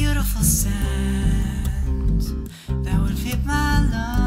beautiful scent that would fit my love.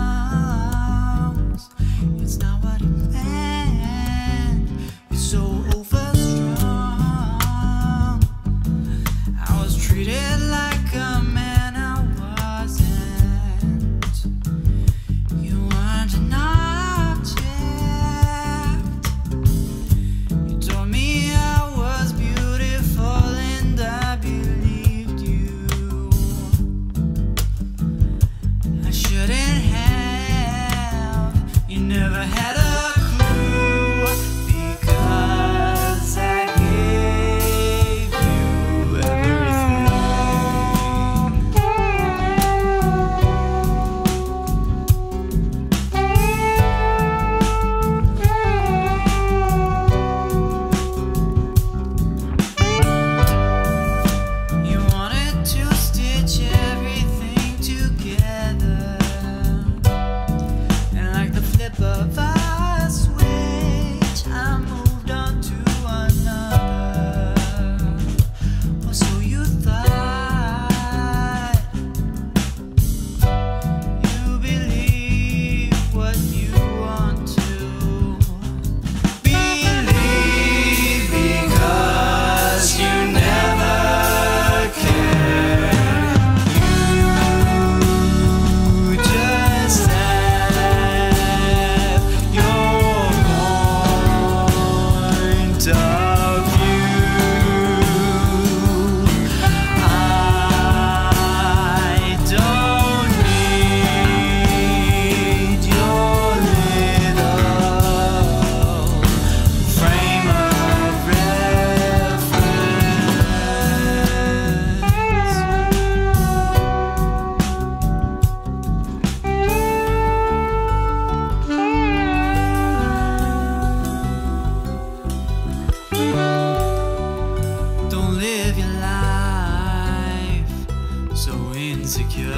insecure.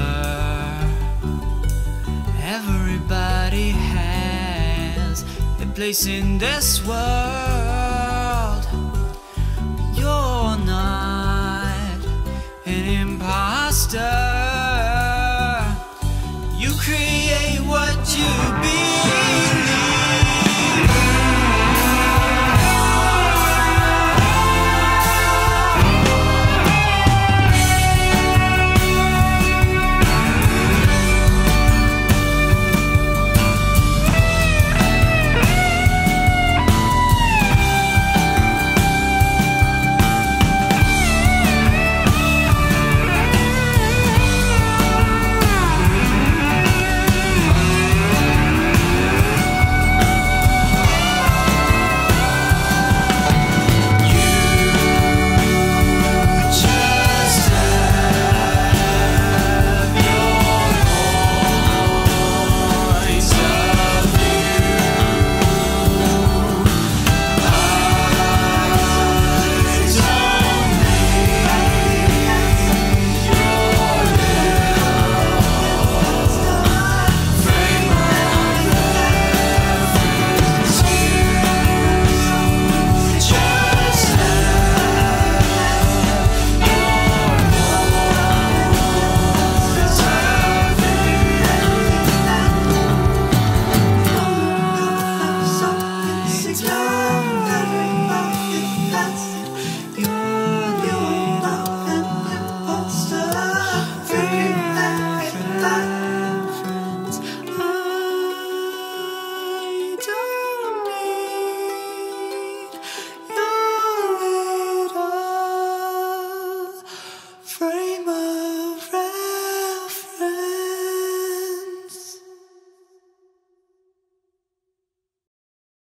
Everybody has a place in this world.